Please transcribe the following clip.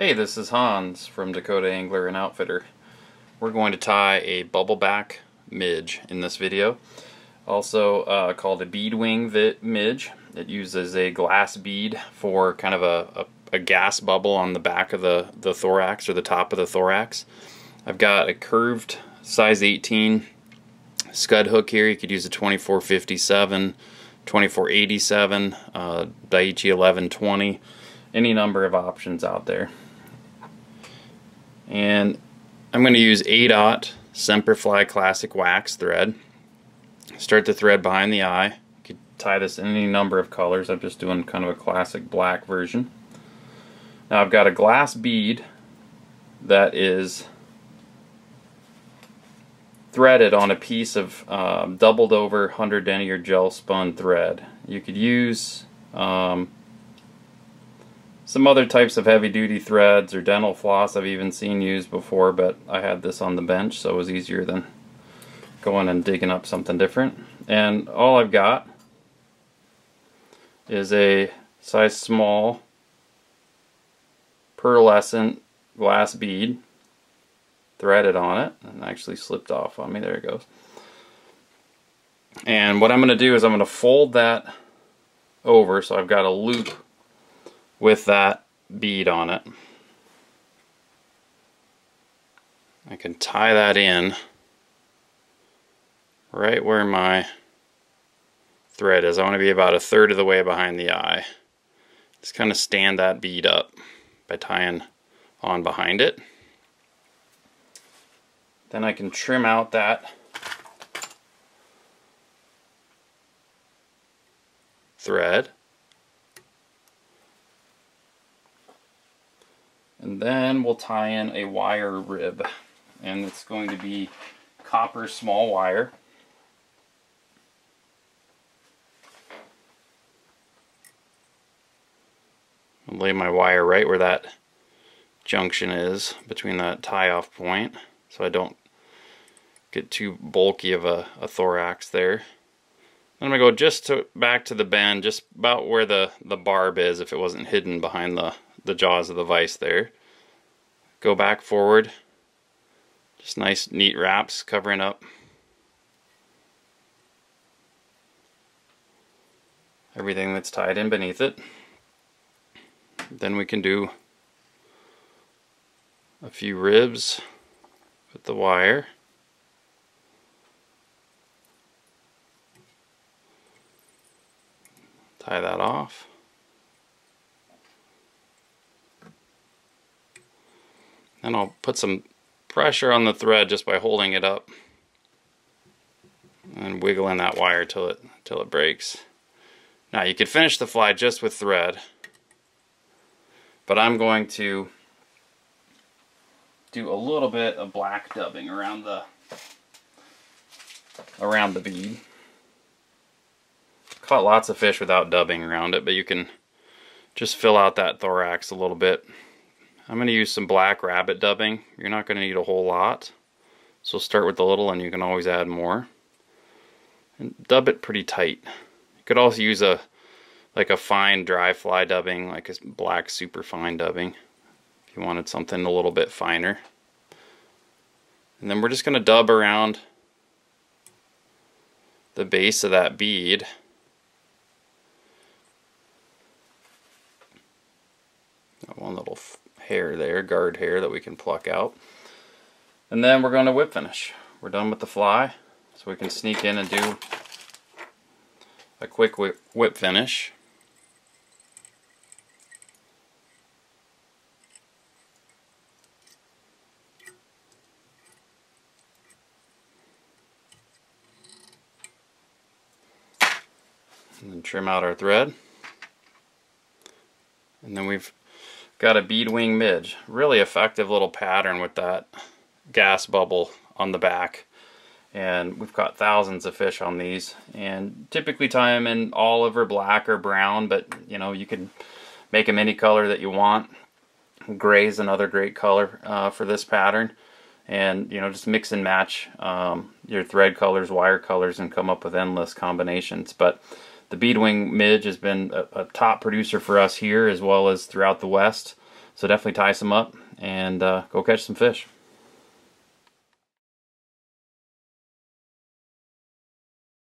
Hey, this is Hans from Dakota Angler and Outfitter. We're going to tie a bubbleback midge in this video, also uh, called a bead wing midge. It uses a glass bead for kind of a, a, a, gas bubble on the back of the, the thorax or the top of the thorax. I've got a curved size 18 scud hook here. You could use a 2457, 2487, uh, Daiichi 1120, any number of options out there and I'm going to use A-Dot Semperfli Classic Wax thread. Start the thread behind the eye. You could tie this in any number of colors. I'm just doing kind of a classic black version. Now I've got a glass bead that is threaded on a piece of um, doubled over 100 denier gel spun thread. You could use um, some other types of heavy duty threads or dental floss I've even seen used before, but I had this on the bench, so it was easier than going and digging up something different. And all I've got is a size small pearlescent glass bead threaded on it and actually slipped off on me. There it goes. And what I'm going to do is I'm going to fold that over so I've got a loop with that bead on it. I can tie that in right where my thread is. I want to be about a third of the way behind the eye. Just kind of stand that bead up by tying on behind it. Then I can trim out that thread. Then we'll tie in a wire rib. And it's going to be copper small wire. I'll lay my wire right where that junction is between that tie-off point so I don't get too bulky of a, a thorax there. Then I'm to go just to, back to the bend, just about where the, the barb is if it wasn't hidden behind the, the jaws of the vise there go back forward. Just nice neat wraps covering up everything that's tied in beneath it. Then we can do a few ribs with the wire. Tie that off. And I'll put some pressure on the thread just by holding it up and wiggling that wire till it till it breaks. Now you could finish the fly just with thread, but I'm going to do a little bit of black dubbing around the around the bead. Caught lots of fish without dubbing around it, but you can just fill out that thorax a little bit. I'm going to use some black rabbit dubbing. You're not going to need a whole lot. So start with a little and you can always add more. And dub it pretty tight. You could also use a like a fine dry fly dubbing, like a black super fine dubbing, if you wanted something a little bit finer. And then we're just going to dub around the base of that bead. Got one little hair there, guard hair that we can pluck out. And then we're going to whip finish. We're done with the fly, so we can sneak in and do a quick whip, whip finish. And then trim out our thread. And then we've Got a bead wing midge. Really effective little pattern with that gas bubble on the back. And we've caught thousands of fish on these. And typically tie them in olive or black or brown, but you know, you can make them any color that you want. Gray is another great color uh, for this pattern. And you know, just mix and match um, your thread colors, wire colors, and come up with endless combinations. But the Beadwing Midge has been a, a, top producer for us here as well as throughout the West. So definitely tie some up and uh, go catch some fish.